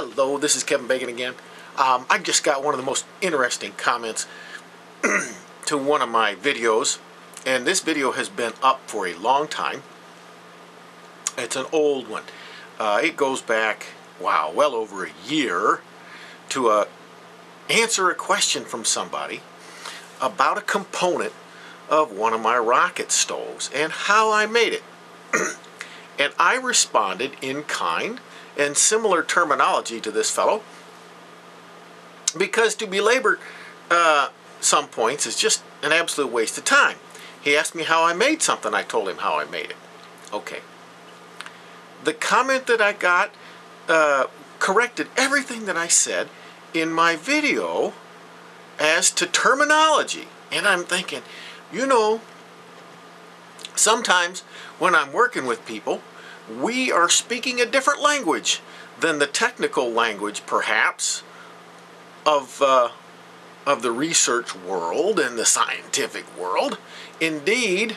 Hello, this is Kevin Bacon again. Um, I just got one of the most interesting comments to one of my videos, and this video has been up for a long time. It's an old one. Uh, it goes back, wow, well over a year to uh, answer a question from somebody about a component of one of my rocket stoves and how I made it. and I responded in kind and similar terminology to this fellow because to belabor uh, some points is just an absolute waste of time. He asked me how I made something. I told him how I made it. Okay. The comment that I got uh, corrected everything that I said in my video as to terminology. And I'm thinking, you know, sometimes when I'm working with people, we are speaking a different language than the technical language, perhaps, of, uh, of the research world and the scientific world. Indeed,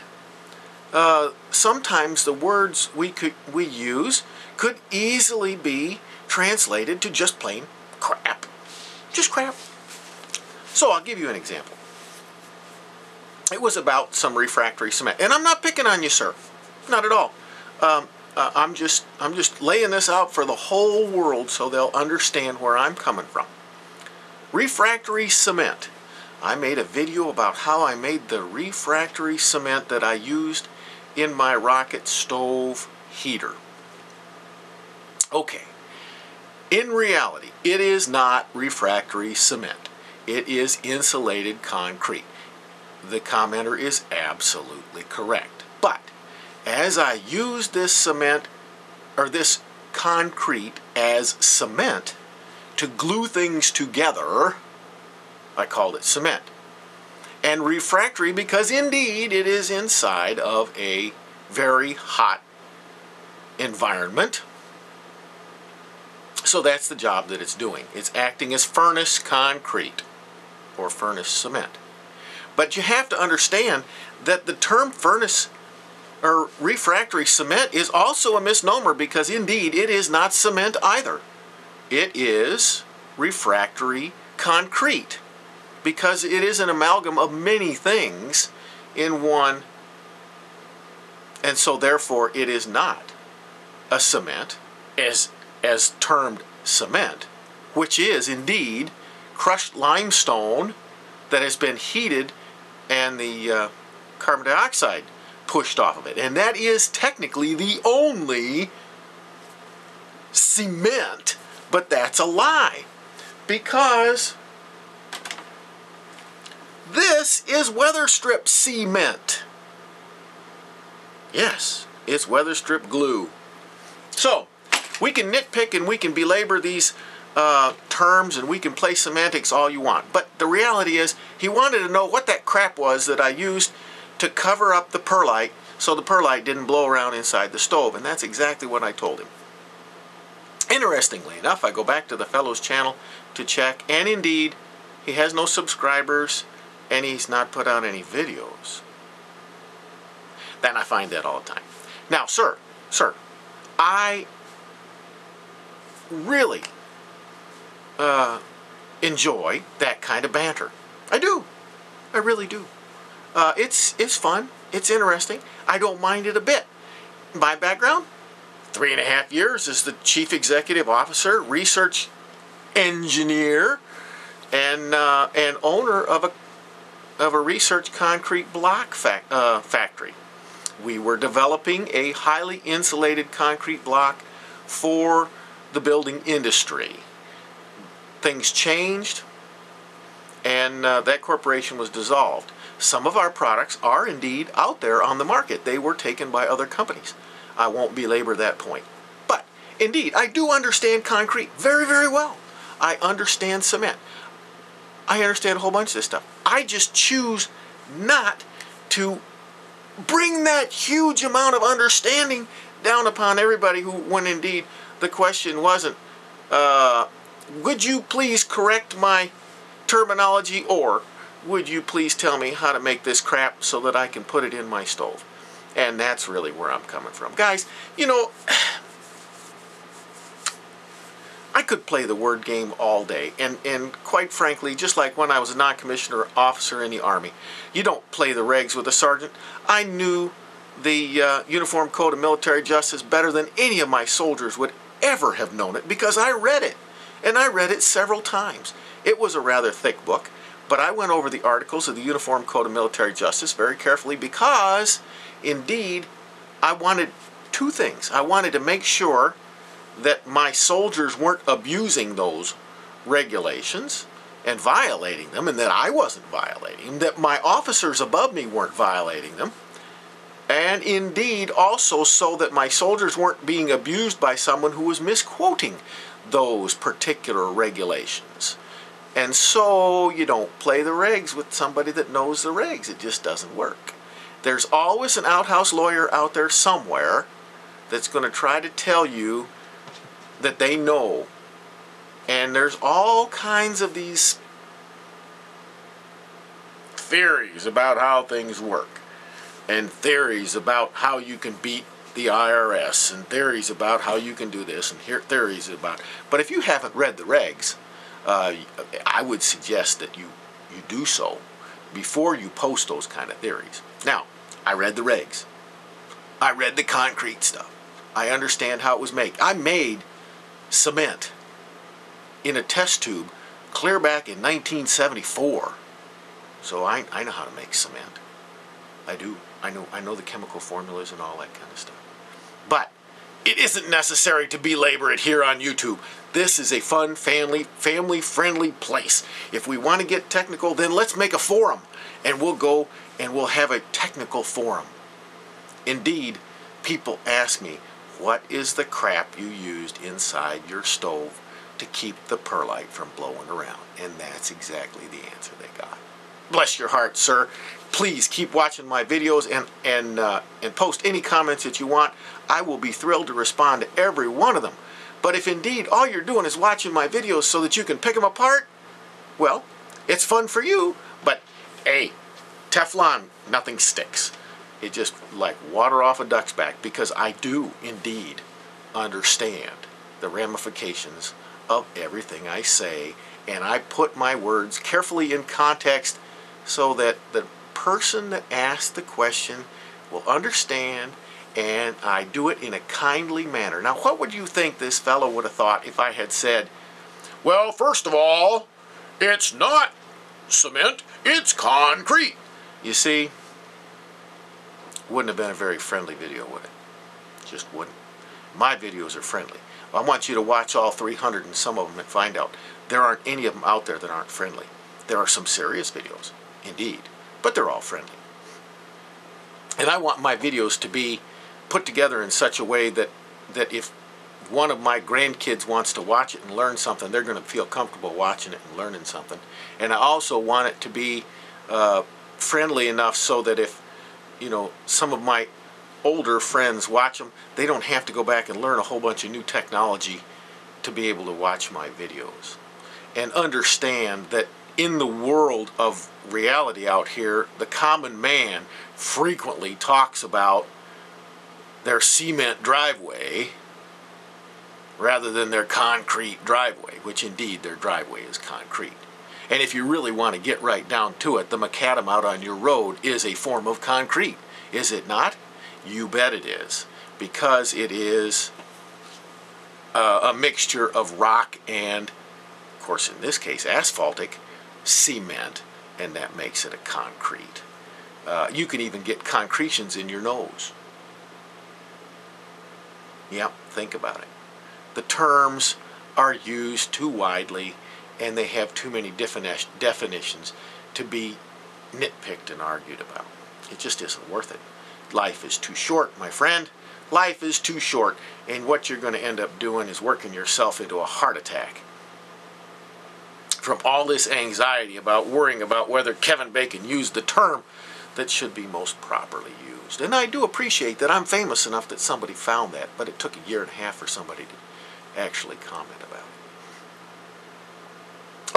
uh, sometimes the words we, could, we use could easily be translated to just plain crap. Just crap. So I'll give you an example. It was about some refractory cement. And I'm not picking on you, sir. Not at all. Um, uh, I'm just I'm just laying this out for the whole world so they'll understand where I'm coming from. Refractory cement. I made a video about how I made the refractory cement that I used in my rocket stove heater. Okay. In reality, it is not refractory cement. It is insulated concrete. The commenter is absolutely correct. But as I use this cement or this concrete as cement to glue things together, I called it cement. And refractory because indeed it is inside of a very hot environment. So that's the job that it's doing. It's acting as furnace concrete or furnace cement. But you have to understand that the term furnace or refractory cement is also a misnomer because indeed it is not cement either. It is refractory concrete because it is an amalgam of many things in one and so therefore it is not a cement as as termed cement which is indeed crushed limestone that has been heated and the uh, carbon dioxide pushed off of it. And that is technically the only cement, but that's a lie. Because this is weather strip cement. Yes, it's weather strip glue. So, we can nitpick and we can belabor these uh, terms and we can play semantics all you want. But the reality is, he wanted to know what that crap was that I used to cover up the perlite so the perlite didn't blow around inside the stove. And that's exactly what I told him. Interestingly enough, I go back to the fellow's channel to check, and indeed, he has no subscribers and he's not put out any videos. Then I find that all the time. Now, sir, sir, I really uh, enjoy that kind of banter. I do. I really do. Uh, it's it's fun. It's interesting. I don't mind it a bit. My background: three and a half years as the chief executive officer, research engineer, and uh, and owner of a of a research concrete block uh, factory. We were developing a highly insulated concrete block for the building industry. Things changed, and uh, that corporation was dissolved. Some of our products are indeed out there on the market. They were taken by other companies. I won't belabor that point. But indeed, I do understand concrete very, very well. I understand cement. I understand a whole bunch of this stuff. I just choose not to bring that huge amount of understanding down upon everybody who, when indeed the question wasn't, uh, would you please correct my terminology or would you please tell me how to make this crap so that I can put it in my stove? And that's really where I'm coming from. Guys, you know, I could play the word game all day. And, and quite frankly, just like when I was a non commissioner officer in the Army, you don't play the regs with a sergeant. I knew the uh, Uniform Code of Military Justice better than any of my soldiers would ever have known it because I read it. And I read it several times. It was a rather thick book, but I went over the articles of the Uniform Code of Military Justice very carefully because, indeed, I wanted two things. I wanted to make sure that my soldiers weren't abusing those regulations and violating them, and that I wasn't violating them, that my officers above me weren't violating them, and indeed also so that my soldiers weren't being abused by someone who was misquoting those particular regulations. And so you don't play the regs with somebody that knows the regs. It just doesn't work. There's always an outhouse lawyer out there somewhere that's going to try to tell you that they know. And there's all kinds of these theories about how things work, and theories about how you can beat the IRS, and theories about how you can do this, and here theories about. But if you haven't read the regs, uh, I would suggest that you you do so before you post those kind of theories. Now, I read the regs. I read the concrete stuff. I understand how it was made. I made cement in a test tube clear back in 1974. So I, I know how to make cement. I do. I know I know the chemical formulas and all that kind of stuff. But it isn't necessary to belabor it here on YouTube. This is a fun, family, family-friendly place. If we want to get technical, then let's make a forum, and we'll go and we'll have a technical forum. Indeed, people ask me, what is the crap you used inside your stove to keep the perlite from blowing around? And that's exactly the answer they got. Bless your heart, sir. Please keep watching my videos and, and, uh, and post any comments that you want. I will be thrilled to respond to every one of them. But if indeed all you're doing is watching my videos so that you can pick them apart, well, it's fun for you, but hey, Teflon, nothing sticks. It just like water off a duck's back because I do indeed understand the ramifications of everything I say. And I put my words carefully in context so that the person that asked the question will understand and I do it in a kindly manner. Now, what would you think this fellow would have thought if I had said, Well, first of all, it's not cement, it's concrete. You see, wouldn't have been a very friendly video, would it? Just wouldn't. My videos are friendly. I want you to watch all 300 and some of them and find out there aren't any of them out there that aren't friendly. There are some serious videos, indeed, but they're all friendly. And I want my videos to be put together in such a way that, that if one of my grandkids wants to watch it and learn something, they're going to feel comfortable watching it and learning something. And I also want it to be uh, friendly enough so that if you know, some of my older friends watch them, they don't have to go back and learn a whole bunch of new technology to be able to watch my videos. And understand that in the world of reality out here, the common man frequently talks about their cement driveway rather than their concrete driveway, which indeed their driveway is concrete. And if you really want to get right down to it, the macadam out on your road is a form of concrete. Is it not? You bet it is. Because it is uh, a mixture of rock and, of course in this case, asphaltic, cement, and that makes it a concrete. Uh, you can even get concretions in your nose. Yep, think about it. The terms are used too widely and they have too many definitions to be nitpicked and argued about. It just isn't worth it. Life is too short, my friend. Life is too short, and what you're going to end up doing is working yourself into a heart attack. From all this anxiety about worrying about whether Kevin Bacon used the term that should be most properly used. And I do appreciate that I'm famous enough that somebody found that, but it took a year and a half for somebody to actually comment about it.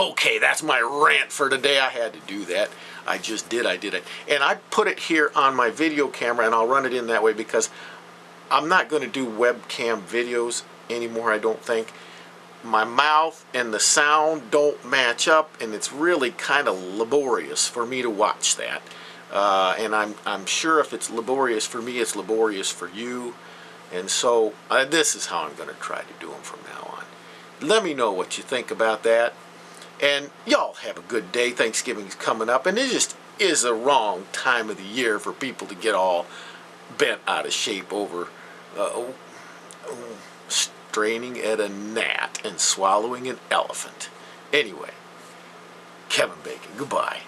Okay, that's my rant for today. I had to do that. I just did. I did it. And I put it here on my video camera, and I'll run it in that way because I'm not going to do webcam videos anymore, I don't think. My mouth and the sound don't match up, and it's really kind of laborious for me to watch that. Uh, and I'm, I'm sure if it's laborious for me, it's laborious for you. And so uh, this is how I'm going to try to do them from now on. Let me know what you think about that. And y'all have a good day. Thanksgiving's coming up, and it just is a wrong time of the year for people to get all bent out of shape over uh, straining at a gnat and swallowing an elephant. Anyway, Kevin Bacon, goodbye.